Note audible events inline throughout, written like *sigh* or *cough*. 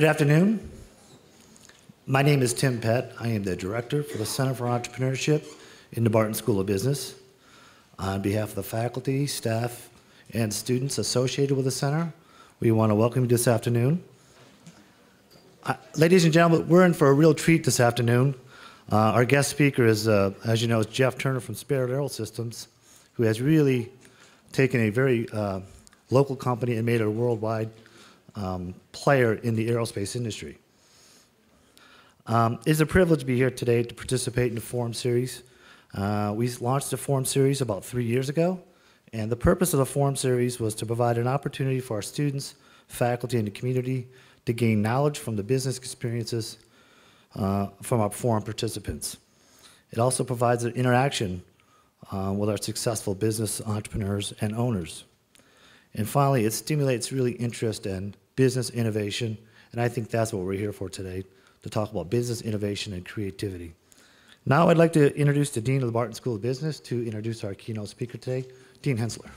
Good afternoon. My name is Tim Pett. I am the director for the Center for Entrepreneurship in the Barton School of Business. On behalf of the faculty, staff, and students associated with the center, we want to welcome you this afternoon. Uh, ladies and gentlemen, we're in for a real treat this afternoon. Uh, our guest speaker is, uh, as you know, is Jeff Turner from Spirit Aerosystems, who has really taken a very uh, local company and made it a worldwide um, player in the aerospace industry. Um, it's a privilege to be here today to participate in the Forum Series. Uh, we launched the Forum Series about three years ago, and the purpose of the Forum Series was to provide an opportunity for our students, faculty, and the community to gain knowledge from the business experiences uh, from our forum participants. It also provides an interaction uh, with our successful business entrepreneurs and owners. And finally, it stimulates really interest in business innovation, and I think that's what we're here for today, to talk about business innovation and creativity. Now I'd like to introduce the Dean of the Barton School of Business to introduce our keynote speaker today, Dean Hensler.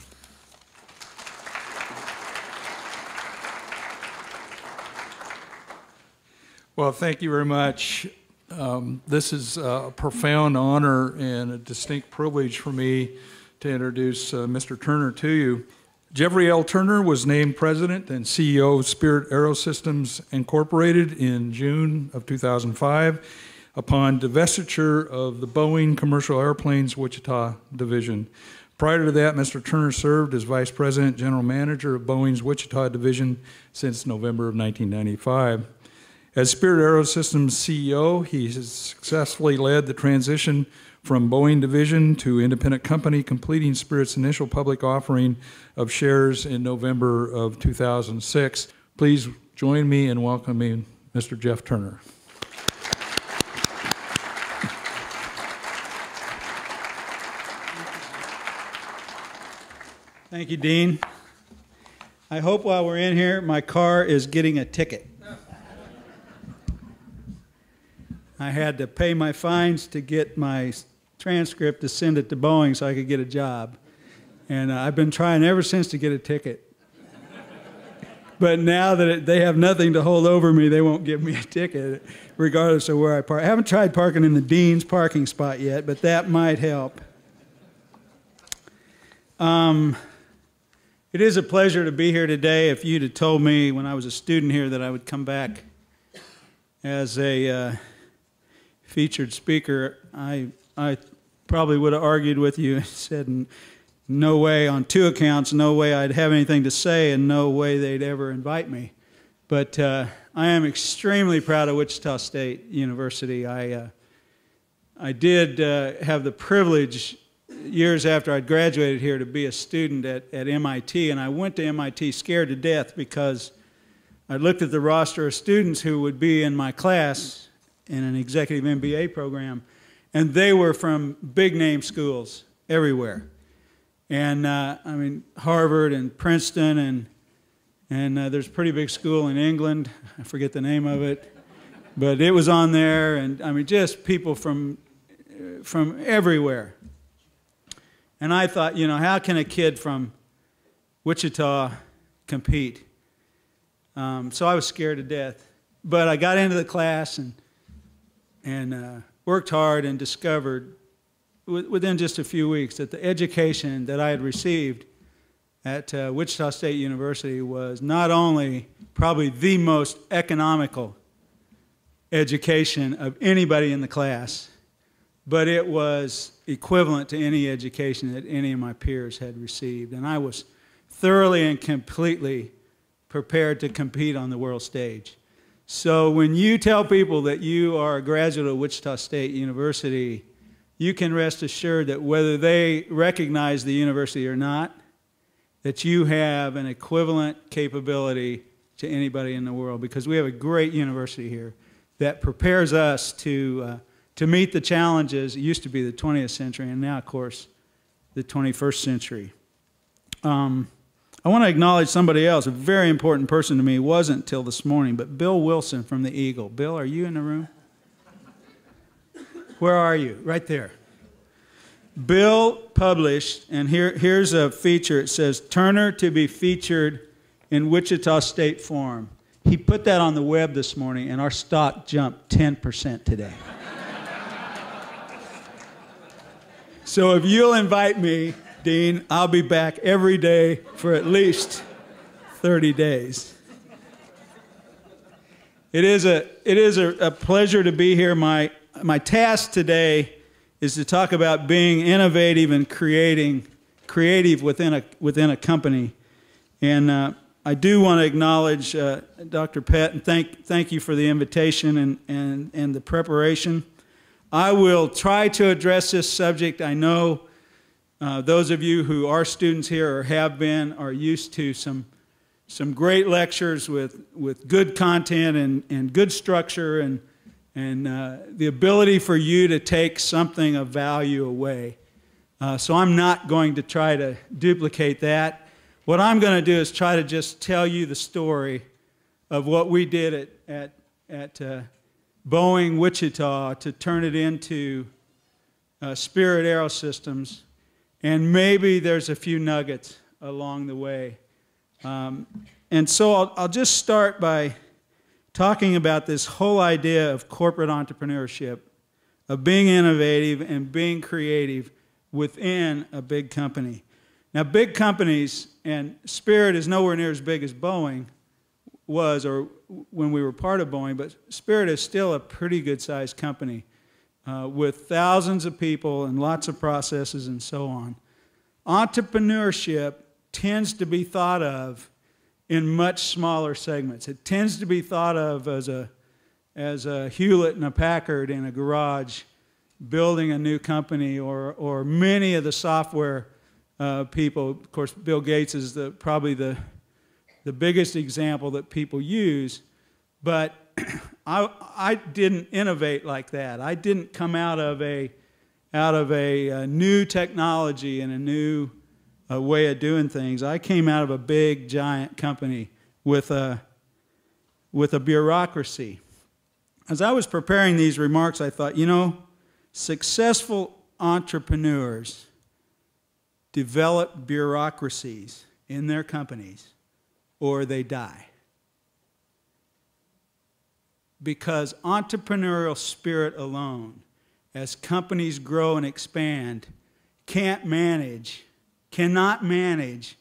Well, thank you very much. Um, this is a profound honor and a distinct privilege for me to introduce uh, Mr. Turner to you. Jeffrey L. Turner was named president and CEO of Spirit Aerosystems Incorporated in June of 2005 upon divestiture of the Boeing Commercial Airplanes Wichita division. Prior to that, Mr. Turner served as vice president, general manager of Boeing's Wichita division since November of 1995. As Spirit Aerosystems CEO, he has successfully led the transition from Boeing division to independent company, completing Spirit's initial public offering of shares in November of 2006. Please join me in welcoming Mr. Jeff Turner. Thank you, Dean. I hope while we're in here, my car is getting a ticket. I had to pay my fines to get my transcript to send it to Boeing so I could get a job. And uh, I've been trying ever since to get a ticket. but now that it, they have nothing to hold over me, they won't give me a ticket, regardless of where I park. I haven't tried parking in the Dean's parking spot yet, but that might help. Um, it is a pleasure to be here today. If you'd have told me when I was a student here that I would come back as a uh, featured speaker, I, I probably would have argued with you and *laughs* said, no way, on two accounts, no way I'd have anything to say, and no way they'd ever invite me. But uh, I am extremely proud of Wichita State University. I, uh, I did uh, have the privilege years after I'd graduated here to be a student at, at MIT, and I went to MIT scared to death because I looked at the roster of students who would be in my class in an executive MBA program, and they were from big name schools everywhere. And uh, I mean, Harvard and Princeton, and, and uh, there's a pretty big school in England. I forget the name of it. But it was on there, and I mean, just people from, from everywhere. And I thought, you know, how can a kid from Wichita compete? Um, so I was scared to death. But I got into the class, and and uh, worked hard and discovered within just a few weeks that the education that I had received at uh, Wichita State University was not only probably the most economical education of anybody in the class, but it was equivalent to any education that any of my peers had received. And I was thoroughly and completely prepared to compete on the world stage. So when you tell people that you are a graduate of Wichita State University, you can rest assured that whether they recognize the university or not, that you have an equivalent capability to anybody in the world because we have a great university here that prepares us to, uh, to meet the challenges. It used to be the 20th century, and now, of course, the 21st century. Um, I want to acknowledge somebody else, a very important person to me, wasn't till this morning, but Bill Wilson from the Eagle. Bill, are you in the room? Where are you? Right there. Bill published, and here, here's a feature. It says Turner to be featured in Wichita State Forum. He put that on the web this morning, and our stock jumped 10% today. *laughs* so if you'll invite me, Dean, I'll be back every day for at least 30 days. It is a, it is a, a pleasure to be here. My, my task today is to talk about being innovative and creating, creative within a, within a company. And uh, I do want to acknowledge uh, Dr. Pett and thank, thank you for the invitation and, and, and the preparation. I will try to address this subject. I know uh, those of you who are students here or have been are used to some, some great lectures with, with good content and, and good structure and, and uh, the ability for you to take something of value away. Uh, so I'm not going to try to duplicate that. What I'm going to do is try to just tell you the story of what we did at, at, at uh, Boeing Wichita to turn it into uh, Spirit Aerosystems, and maybe there's a few nuggets along the way. Um, and so I'll, I'll just start by talking about this whole idea of corporate entrepreneurship, of being innovative and being creative within a big company. Now, big companies, and Spirit is nowhere near as big as Boeing was, or when we were part of Boeing, but Spirit is still a pretty good sized company uh, with thousands of people and lots of processes and so on. Entrepreneurship tends to be thought of in much smaller segments. It tends to be thought of as a, as a Hewlett and a Packard in a garage building a new company, or, or many of the software uh, people. Of course, Bill Gates is the, probably the, the biggest example that people use, but *clears throat* I, I didn't innovate like that. I didn't come out of a, out of a, a new technology and a new uh, way of doing things. I came out of a big, giant company with a, with a bureaucracy. As I was preparing these remarks, I thought, you know, successful entrepreneurs develop bureaucracies in their companies or they die. Because entrepreneurial spirit alone, as companies grow and expand, can't manage, cannot manage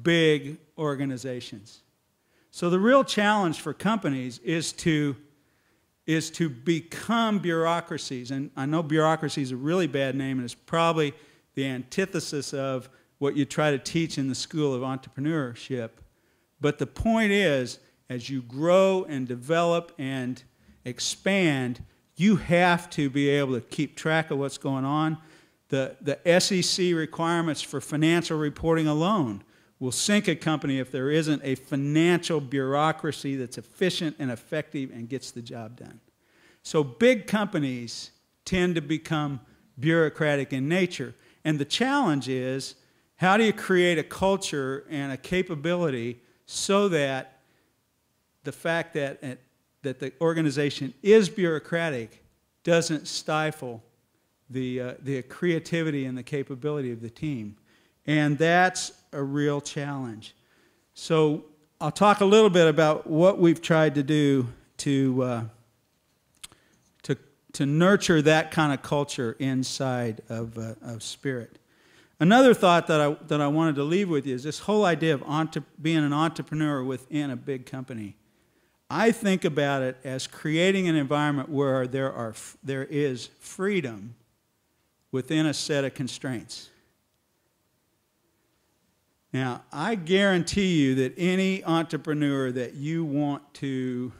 big organizations. So the real challenge for companies is to is to become bureaucracies. And I know bureaucracy is a really bad name, and it's probably the antithesis of what you try to teach in the school of entrepreneurship. But the point is, as you grow and develop and expand, you have to be able to keep track of what's going on. The, the SEC requirements for financial reporting alone will sink a company if there isn't a financial bureaucracy that's efficient and effective and gets the job done. So big companies tend to become bureaucratic in nature. And the challenge is how do you create a culture and a capability so that the fact that, that the organization is bureaucratic doesn't stifle the, uh, the creativity and the capability of the team. And that's a real challenge. So I'll talk a little bit about what we've tried to do to, uh, to nurture that kind of culture inside of, uh, of spirit. Another thought that I, that I wanted to leave with you is this whole idea of being an entrepreneur within a big company. I think about it as creating an environment where there, are, there is freedom within a set of constraints. Now, I guarantee you that any entrepreneur that you want to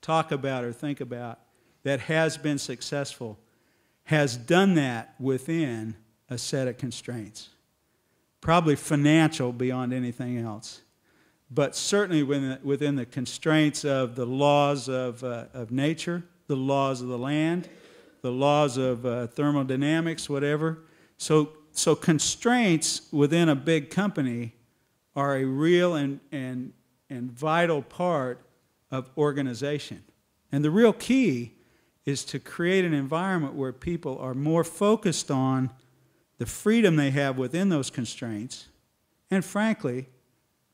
talk about or think about that has been successful has done that within a set of constraints. Probably financial beyond anything else, but certainly within the, within the constraints of the laws of, uh, of nature, the laws of the land, the laws of uh, thermodynamics, whatever. So, so constraints within a big company are a real and, and, and vital part of organization. And the real key is to create an environment where people are more focused on the freedom they have within those constraints and, frankly,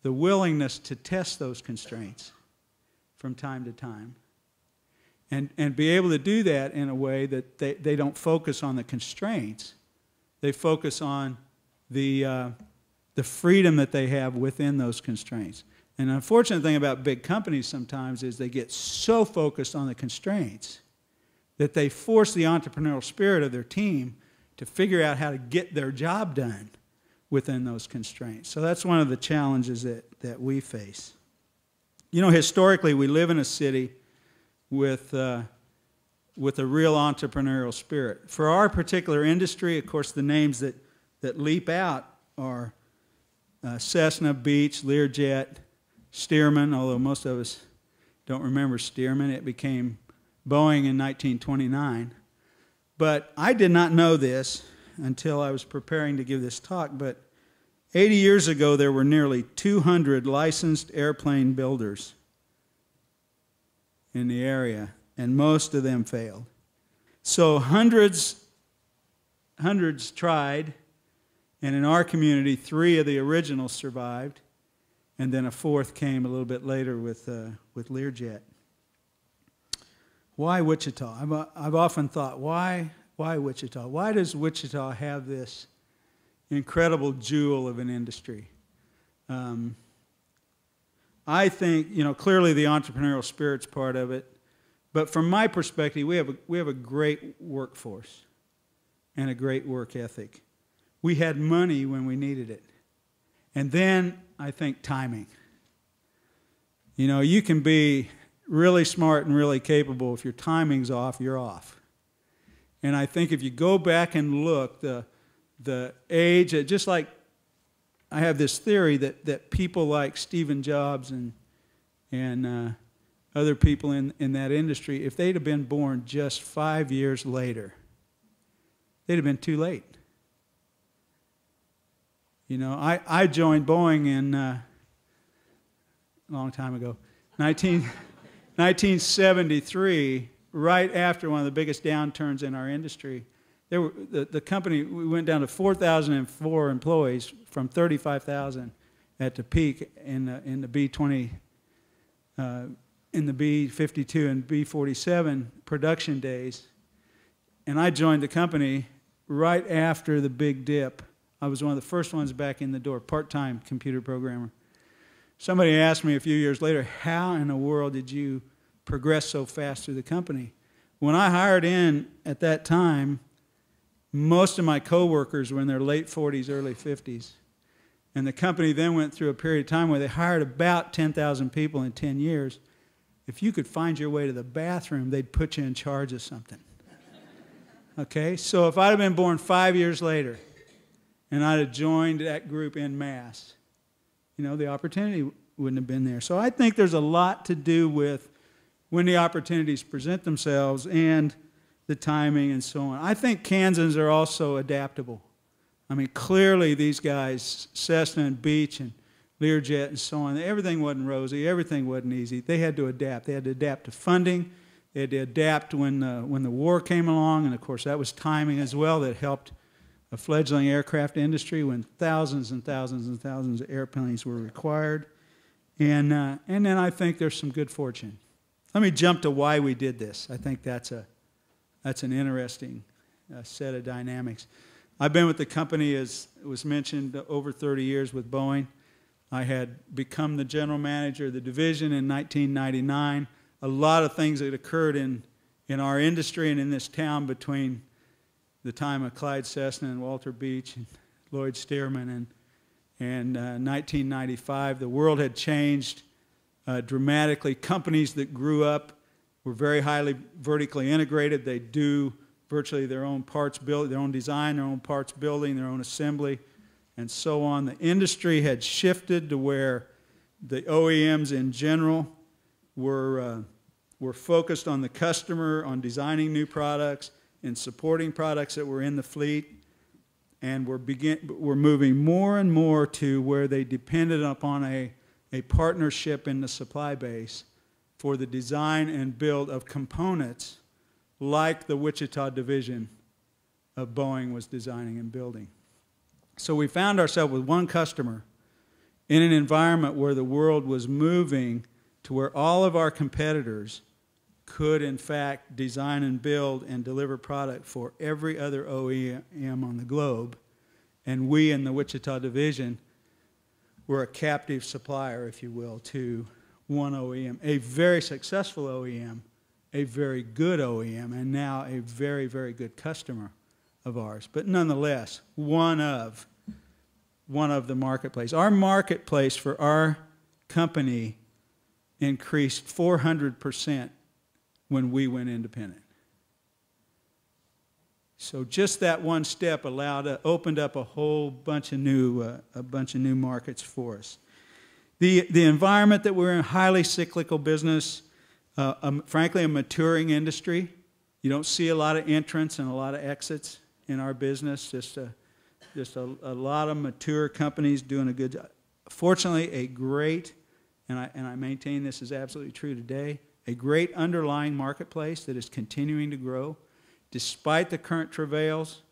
the willingness to test those constraints. from time to time. And, and be able to do that in a way that they, they don't focus on the constraints. They focus on the, uh, the freedom that they have within those constraints. And the unfortunate thing about big companies sometimes is they get so focused on the constraints that they force the entrepreneurial spirit of their team to figure out how to get their job done within those constraints. So that's one of the challenges that, that we face. You know, historically, we live in a city with, uh, with a real entrepreneurial spirit. For our particular industry, of course, the names that, that leap out are uh, Cessna, Beech, Learjet, Stearman, although most of us don't remember Stearman. It became Boeing in 1929. But I did not know this until I was preparing to give this talk, but 80 years ago there were nearly 200 licensed airplane builders in the area, and most of them failed. So hundreds hundreds tried, and in our community, three of the originals survived, and then a fourth came a little bit later with, uh, with Learjet. Why Wichita? I've, I've often thought, why, why Wichita? Why does Wichita have this incredible jewel of an industry? Um, I think, you know, clearly the entrepreneurial spirit's part of it, but from my perspective, we have a, we have a great workforce and a great work ethic. We had money when we needed it. And then I think timing. You know, you can be really smart and really capable. If your timing's off, you're off. And I think if you go back and look, the, the age, just like I have this theory that, that people like Stephen Jobs and, and uh, other people in, in that industry, if they'd have been born just five years later, they'd have been too late. You know, I, I joined Boeing in uh, a long time ago, 19, *laughs* 1973, right after one of the biggest downturns in our industry. There were, the, the company, we went down to 4,004 employees from 35,000 at the peak in the, in the B-20, uh, in the B-52 and B-47 production days. And I joined the company right after the big dip I was one of the first ones back in the door, part time computer programmer. Somebody asked me a few years later, How in the world did you progress so fast through the company? When I hired in at that time, most of my coworkers were in their late 40s, early 50s. And the company then went through a period of time where they hired about 10,000 people in 10 years. If you could find your way to the bathroom, they'd put you in charge of something. *laughs* Okay? So if I'd have been born five years later, and I'd have joined that group in mass, you know, the opportunity wouldn't have been there. So I think there's a lot to do with when the opportunities present themselves and the timing and so on. I think Kansans are also adaptable. I mean, clearly these guys, Cessna and Beech and Learjet and so on, everything wasn't rosy, everything wasn't easy. They had to adapt. They had to adapt to funding. They had to adapt when, uh, when the war came along, and of course that was timing as well that helped a fledgling aircraft industry when thousands and thousands and thousands of airplanes were required. And, uh, and then I think there's some good fortune. Let me jump to why we did this. I think that's, a, that's an interesting uh, set of dynamics. I've been with the company, as was mentioned, over 30 years with Boeing. I had become the general manager of the division in 1999. A lot of things that occurred in, in our industry and in this town between the time of Clyde Cessna and Walter Beech and Lloyd Stearman. And, and uh, 1995, the world had changed uh, dramatically. Companies that grew up were very highly vertically integrated. They do virtually their own parts build, their own design, their own parts building, their own assembly, and so on. The industry had shifted to where the OEMs in general were, uh, were focused on the customer, on designing new products, and supporting products that were in the fleet, and we're, begin, we're moving more and more to where they depended upon a, a partnership in the supply base for the design and build of components like the Wichita division of Boeing was designing and building. So we found ourselves with one customer in an environment where the world was moving to where all of our competitors could, in fact, design and build and deliver product for every other OEM on the globe. And we in the Wichita division were a captive supplier, if you will, to one OEM, a very successful OEM, a very good OEM, and now a very, very good customer of ours. But nonetheless, one of one of the marketplace. Our marketplace for our company increased 400% when we went independent. So just that one step allowed uh, opened up a whole bunch of new uh, a bunch of new markets for us. The the environment that we're in highly cyclical business, uh, um, frankly a maturing industry. You don't see a lot of entrants and a lot of exits in our business. Just a just a, a lot of mature companies doing a good job. Fortunately, a great and I and I maintain this is absolutely true today. A great underlying marketplace that is continuing to grow despite the current travails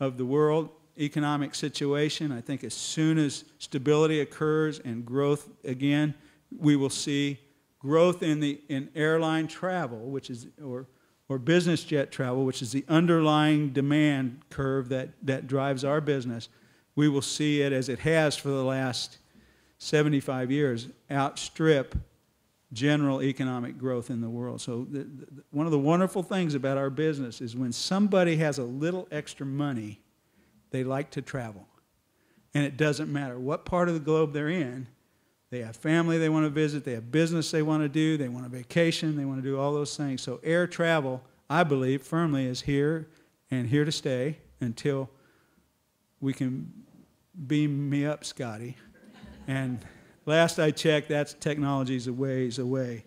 of the world economic situation, I think as soon as stability occurs and growth again, we will see growth in the in airline travel, which is or or business jet travel, which is the underlying demand curve that, that drives our business. We will see it as it has for the last 75 years outstrip general economic growth in the world. So, the, the, one of the wonderful things about our business is when somebody has a little extra money, they like to travel. And it doesn't matter what part of the globe they're in. They have family they want to visit, they have business they want to do, they want a vacation, they want to do all those things. So, air travel, I believe firmly, is here and here to stay until we can beam me up, Scotty. And Last I checked, that's technology's a ways away.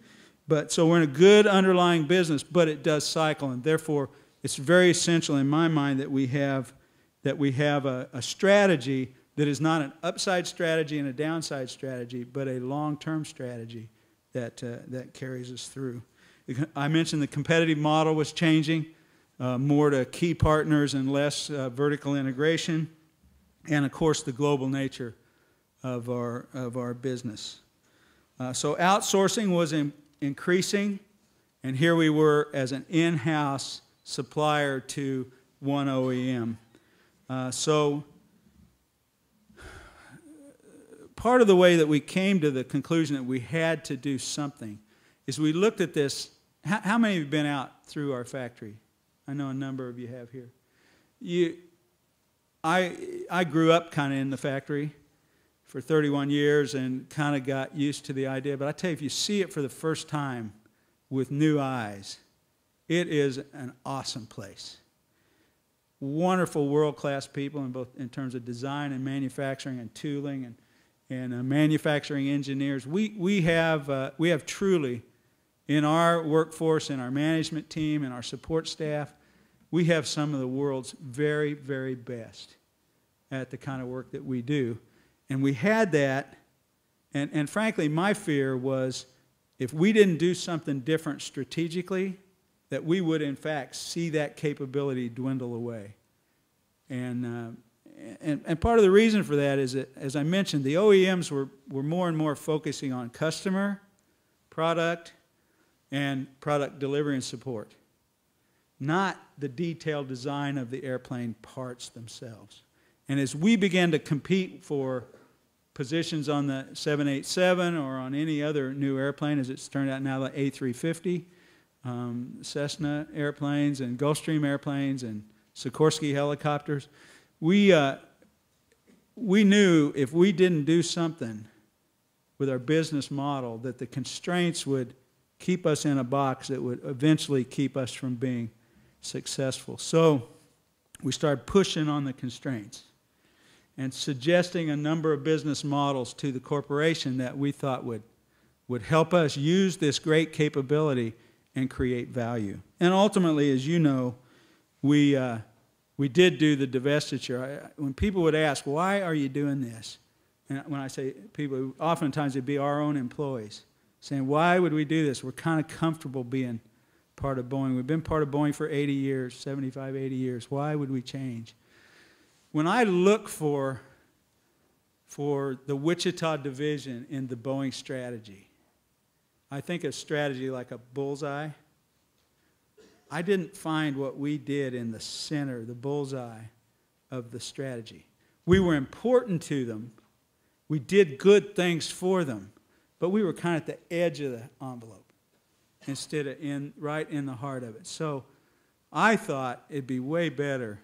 But so we're in a good underlying business, but it does cycle, and therefore it's very essential in my mind that we have that we have a, a strategy that is not an upside strategy and a downside strategy, but a long-term strategy that uh, that carries us through. I mentioned the competitive model was changing, uh, more to key partners and less uh, vertical integration, and of course the global nature of our, of our business. Uh, so outsourcing was in, increasing, and here we were as an in house supplier to one OEM. Uh, so part of the way that we came to the conclusion that we had to do something is we looked at this. How, how many have been out through our factory? I know a number of you have here. You, I, I grew up kind of in the factory for 31 years and kind of got used to the idea. But I tell you, if you see it for the first time with new eyes, it is an awesome place. Wonderful world class people in both in terms of design and manufacturing and tooling and, and uh, manufacturing engineers. We, we, have, uh, we have truly, in our workforce, in our management team, in our support staff, we have some of the world's very, very best at the kind of work that we do. And we had that, and, and frankly, my fear was if we didn't do something different strategically, that we would in fact see that capability dwindle away. And, uh, and, and part of the reason for that is that, as I mentioned, the OEMs were, were more and more focusing on customer, product, and product delivery and support, not the detailed design of the airplane parts themselves. And as we began to compete for positions on the 787 or on any other new airplane, as it's turned out now, the A350, um, Cessna airplanes, and Gulfstream airplanes, and Sikorsky helicopters. We, uh, we knew if we didn't do something with our business model, that the constraints would keep us in a box that would eventually keep us from being successful. So we started pushing on the constraints and suggesting a number of business models to the corporation that we thought would, would help us use this great capability and create value. And ultimately, as you know, we, uh, we did do the divestiture. I, when people would ask, why are you doing this? And when I say people, oftentimes it'd be our own employees saying, why would we do this? We're kind of comfortable being part of Boeing. We've been part of Boeing for 80 years, 75, 80 years. Why would we change? When I look for, for the Wichita division in the Boeing strategy, I think of strategy like a bullseye. I didn't find what we did in the center, the bullseye of the strategy. We were important to them. We did good things for them, but we were kind of at the edge of the envelope instead of in right in the heart of it. So I thought it'd be way better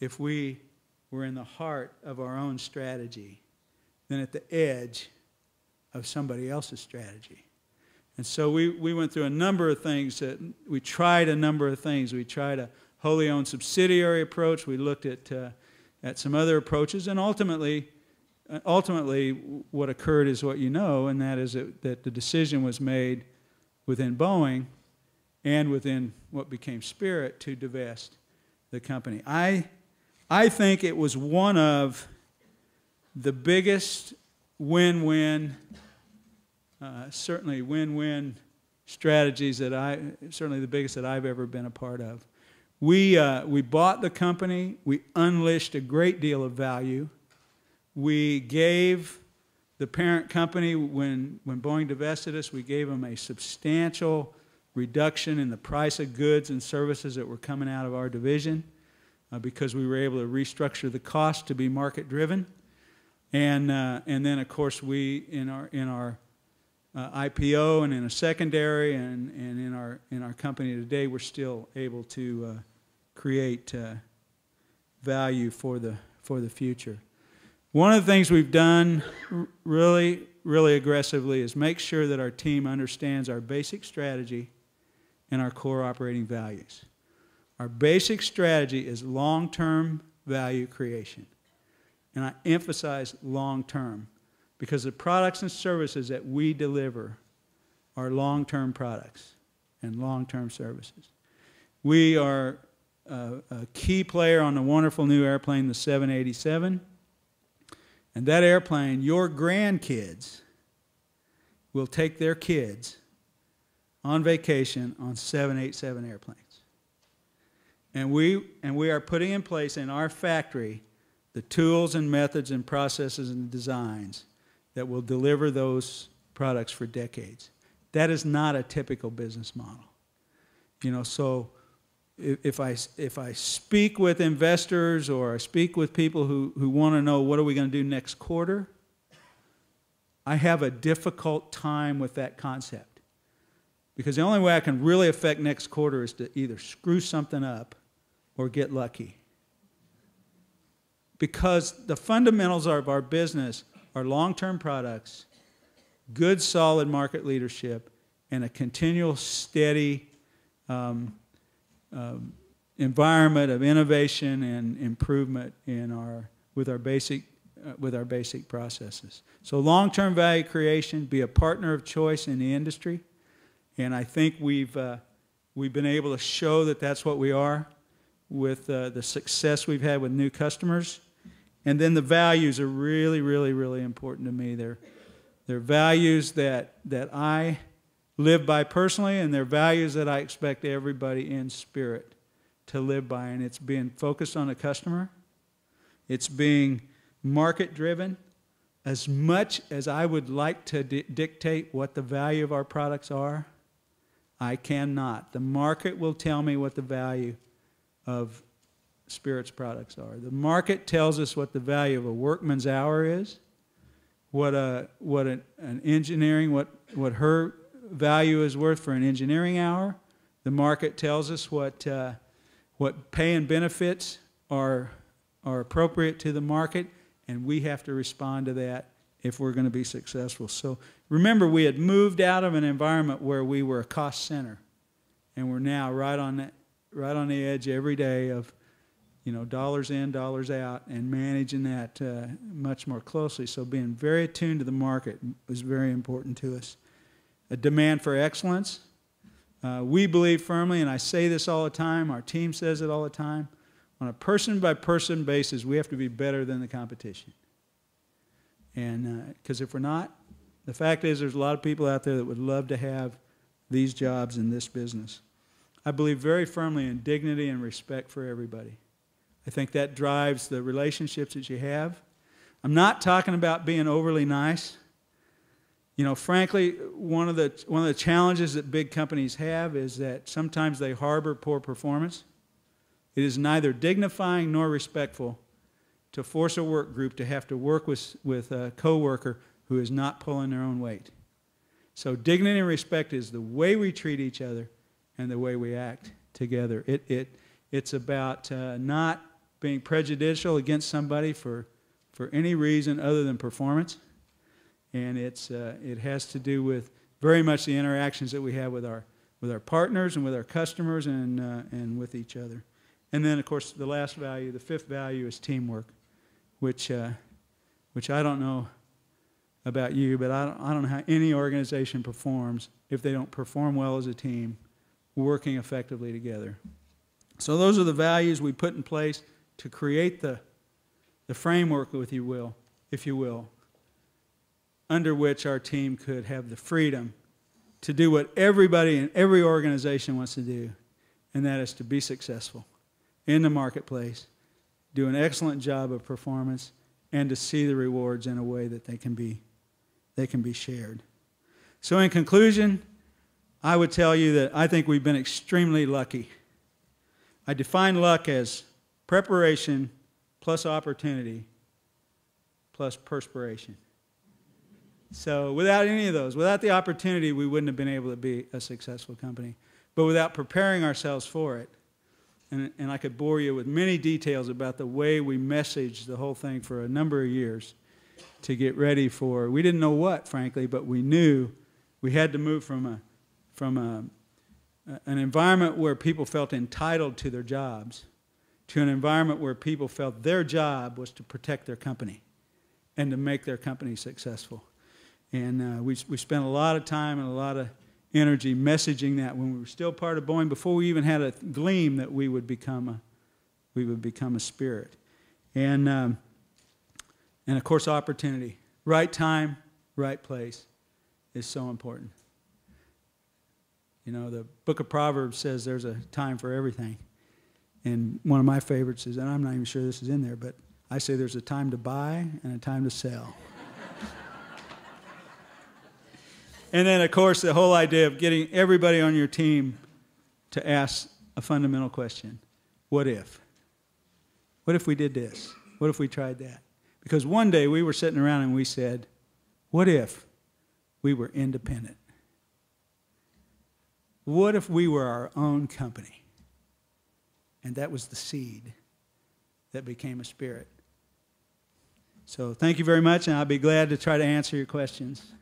if we were in the heart of our own strategy than at the edge of somebody else's strategy. And so we, we went through a number of things that we tried a number of things. We tried a wholly owned subsidiary approach. We looked at, uh, at some other approaches. And ultimately, uh, ultimately, what occurred is what you know, and that is that, that the decision was made within Boeing and within what became Spirit to divest the company. I, I think it was one of the biggest win win uh, certainly win-win strategies that I, certainly the biggest that I've ever been a part of. We, uh, we bought the company. We unleashed a great deal of value. We gave the parent company, when, when Boeing divested us, we gave them a substantial reduction in the price of goods and services that were coming out of our division uh, because we were able to restructure the cost to be market driven. And, uh, and then, of course, we, in our, in our uh, IPO and in a secondary and, and in, our, in our company today, we're still able to uh, create uh, value for the, for the future. One of the things we've done really, really aggressively is make sure that our team understands our basic strategy and our core operating values. Our basic strategy is long term value creation. And I emphasize long term because the products and services that we deliver are long term products and long term services. We are a, a, key player on the wonderful new airplane, the 787. And that airplane, your grandkids will take their kids on vacation on 787 airplanes. And we, and we are putting in place in our factory the tools and methods and processes and designs that will deliver those products for decades. That is not a typical business model. You know, so if I, if I speak with investors or I speak with people who, who want to know what are we going to do next quarter, I have a difficult time with that concept. Because the only way I can really affect next quarter is to either screw something up or get lucky. Because the fundamentals of our business are long term products, good, solid market leadership, and a continual, steady um, um, environment of innovation and improvement in our, with, our basic, uh, with our basic processes. So, long term value creation, be a partner of choice in the industry. And I think we've, uh, we've been able to show that that's what we are with uh, the success we've had with new customers and then the values are really, really, really important to me. They're, they're values that, that I live by personally, and they're values that I expect everybody in spirit to live by. And it's being focused on the customer, it's being market driven. As much as I would like to di- dictate what the value of our products are, I cannot. The market will tell me what the value of Spirit's products are. The market tells us what the value of a workman's hour is, what, a, what an, an engineering, what, what her value is worth for an engineering hour. The market tells us what, uh, what pay and benefits are, are appropriate to the market, and we have to respond to that if we're going to be successful. So remember, we had moved out of an environment where we were a cost center, and we're now right on, that, right on the edge every day of you know, dollars in, dollars out, and managing that uh, much more closely. So being very attuned to the market was very important to us. A demand for excellence. Uh, we believe firmly, and I say this all the time, our team says it all the time, on a person by person basis, we have to be better than the competition. And because uh, if we're not, the fact is there's a lot of people out there that would love to have these jobs in this business. I believe very firmly in dignity and respect for everybody. I think that drives the relationships that you have. I'm not talking about being overly nice. you know, frankly, one of the one of the challenges that big companies have is that sometimes they harbor poor performance. It is neither dignifying nor respectful to force a work group to have to work with with a coworker who is not pulling their own weight. So dignity and respect is the way we treat each other and the way we act together. It it it's about uh, not being prejudicial against somebody for for any reason other than performance and it's, uh, it has to do with very much the interactions that we have with our, with our partners and with our customers and, uh, and with each other. And then, of course, the last value, the fifth value, is teamwork, which, uh, which I don't know about you, but I don't, I don't know how any organization performs if they don't perform well as a team, working effectively together. So those are the values we put in place to create the, the framework, if you will, if you will, under which our team could have the freedom to do what everybody in every organization wants to do, and that is to be successful in the marketplace, do an excellent job of performance, and to see the rewards in a way that they can be, they can be shared. So, in conclusion, I would tell you that I think we've been extremely lucky. I define luck as preparation plus opportunity plus perspiration. So without any of those, without the opportunity, we wouldn't have been able to be a successful company. But without preparing ourselves for it, and, and I could bore you with many details about the way we messaged the whole thing for a number of years to get ready for, we didn't know what, frankly, but we knew we had to move from a, from a, an environment where people felt entitled to their jobs to an environment where people felt their job was to protect their company and to make their company successful. And uh, we, we spent a lot of time and a lot of energy messaging that when we were still part of Boeing, before we even had a gleam that we would become a, we would become a spirit. And, um, and of course, opportunity. Right time, right place is so important. You know, the book of Proverbs says there's a time for everything. And one of my favorites is, and I'm not even sure this is in there, but I say there's a time to buy and a time to sell. *laughs* And then, of course, the whole idea of getting everybody on your team to ask a fundamental question What if? What if we did this? What if we tried that? Because one day we were sitting around and we said, What if we were independent? What if we were our own company? And that was the seed that became a spirit. So thank you very much, and I'll be glad to try to answer your questions.